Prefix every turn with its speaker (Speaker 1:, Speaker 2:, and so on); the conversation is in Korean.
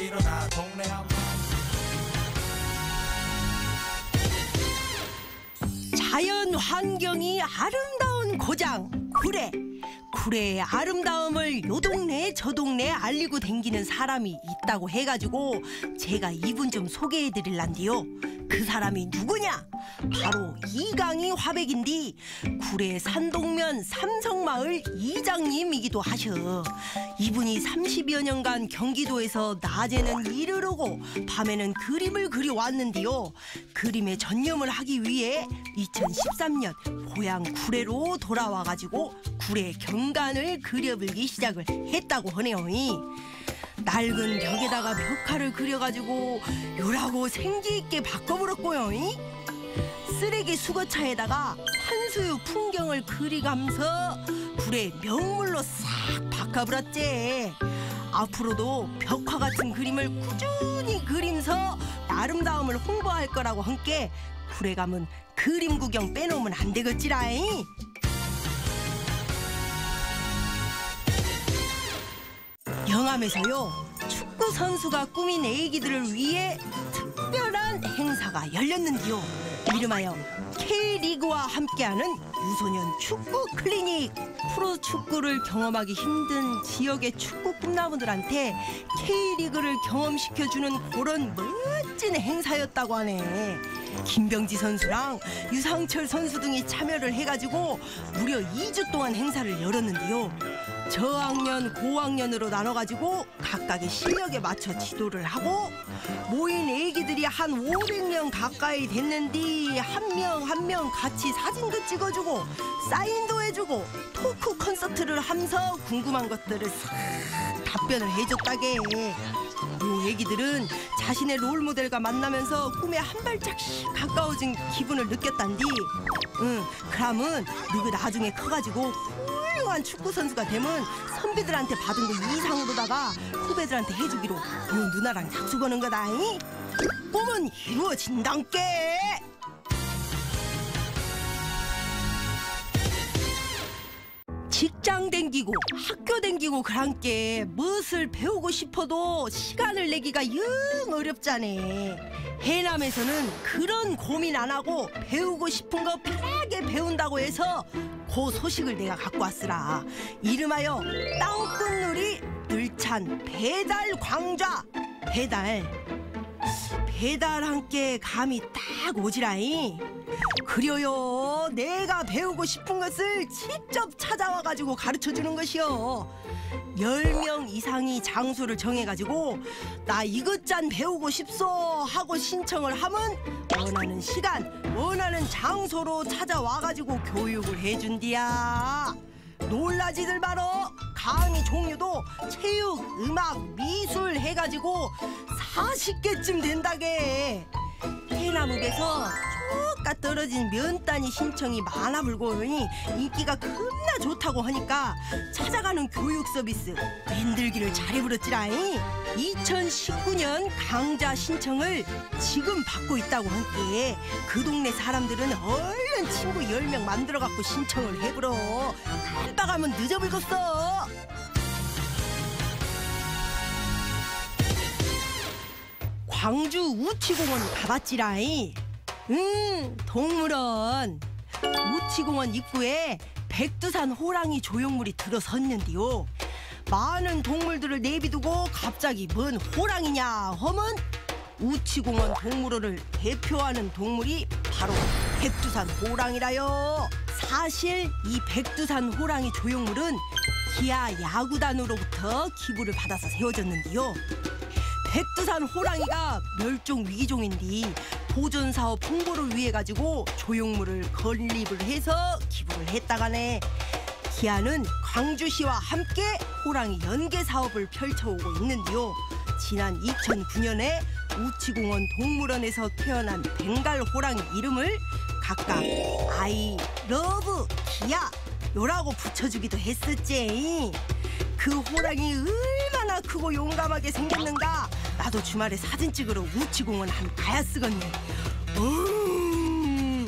Speaker 1: 일어나 동네 한바
Speaker 2: 자연 환경이 아름다운 고장. 구례. 구례의 아름다움을 요 동네 저 동네 알리고 댕기는 사람이 있다고 해가지고 제가 이분 좀 소개해 드릴란디요 그 사람이 누구냐? 바로 이강희 화백인디 구례 산동면 삼성마을 이장님이기도 하셔. 이분이 30여 년간 경기도에서 낮에는 일을 하고 밤에는 그림을 그려왔는데요. 그림에 전념을 하기 위해 2013년 고향 구례로 돌아와가지고 구례 경관을 그려불기 시작을 했다고 하네요. 낡은 벽에다가 벽화를 그려가지고 요라고 생기 있게 바꿔버렸고요. 쓰레기 수거차에다가 산수유 풍경을 그리가면서 구례 명물로 싹 바꿔버렸지. 앞으로도 벽화 같은 그림을 꾸준히 그리면서 아름다움을 홍보할 거라고 함께 구례 가면 그림 구경 빼놓으면 안 되겠지라잉. 영암에서요 축구 선수가 꾸민 애기들을 위해 특별한 행사가 열렸는데요. 이름하여 K리그와 함께하는 유소년 축구 클리닉. 프로 축구를 경험하기 힘든 지역의 축구 꿈나무들한테 K리그를 경험시켜주는 그런 멋진 행사였다고 하네. 김병지 선수랑 유상철 선수 등이 참여를 해가지고 무려 2주 동안 행사를 열었는데요 저학년, 고학년으로 나눠가지고 각각의 실력에 맞춰 지도를 하고 모인 애기들이 한 500명 가까이 됐는데 한명 한 명 같이 사진도 찍어주고 사인도 해주고 토크 콘서트를 하면서 궁금한 것들을 싹 답변을 해줬다게. 요 애기들은 자신의 롤모델과 만나면서 꿈에 한 발짝씩 가까워진 기분을 느꼈단디 응, 그럼은 너그 나중에 커가지고 훌륭한 축구 선수가 되면 선배들한테 받은 거 이상으로다가 후배들한테 해주기로 요 누나랑 약속 거는 거다잉? 꿈은 이루어진단께! 직장 댕기고 학교 댕기고 그랑께 무엇을 배우고 싶어도 시간을 내기가 영 어렵잖아. 해남에서는 그런 고민 안 하고 배우고 싶은 거 편하게 배운다고 해서 그 소식을 내가 갖고 왔으라. 이름하여 땅끝놀이 늘찬 배달 광좌. 배달. 배달 함께 감이 딱 오지라잉 그려요. 내가 배우고 싶은 것을 직접 찾아와 가지고 가르쳐 주는 것이요. 열 명 이상이 장소를 정해 가지고 나 이것 짠 배우고 싶소 하고 신청을 하면 원하는 시간 원하는 장소로 찾아와 가지고 교육을 해 준디야. 놀라지들 바로 강의 종류도 체육, 음악, 미술 해 가지고 40개쯤 된다게. 해남읍에서 쪼까 떨어진 면단위 신청이 많아 불고니 인기가 겁나 좋다고 하니까 찾아가는 교육 서비스 만들기를 잘해버렸지라잉. 2019년 강좌 신청을 지금 받고 있다고 함께 그 동네 사람들은 얼른 친구 10명 만들어갖고 신청을 해버려. 깜빡하면 늦어버렸어. 광주 우치공원 가봤지라잉 음 동물원. 우치공원 입구에 백두산 호랑이 조형물이 들어섰는데요. 많은 동물들을 내비두고 갑자기 뭔 호랑이냐 하면 우치공원 동물원을 대표하는 동물이 바로 백두산 호랑이라요. 사실 이 백두산 호랑이 조형물은 기아 야구단으로부터 기부를 받아서 세워졌는데요. 백두산 호랑이가 멸종 위기종인데 보존 사업 홍보를 위해 가지고 조형물을 건립을 해서 기부를 했다가네. 기아는 광주시와 함께 호랑이 연계 사업을 펼쳐오고 있는데요. 지난 2009년에 우치공원 동물원에서 태어난 벵갈 호랑이 이름을 각각 I, love, 기아요라고 붙여주기도 했었지. 그 호랑이 얼마나 크고 용감하게 생겼는가 나도 주말에 사진 찍으러 우치공원 한번 가야 쓰겄네 음.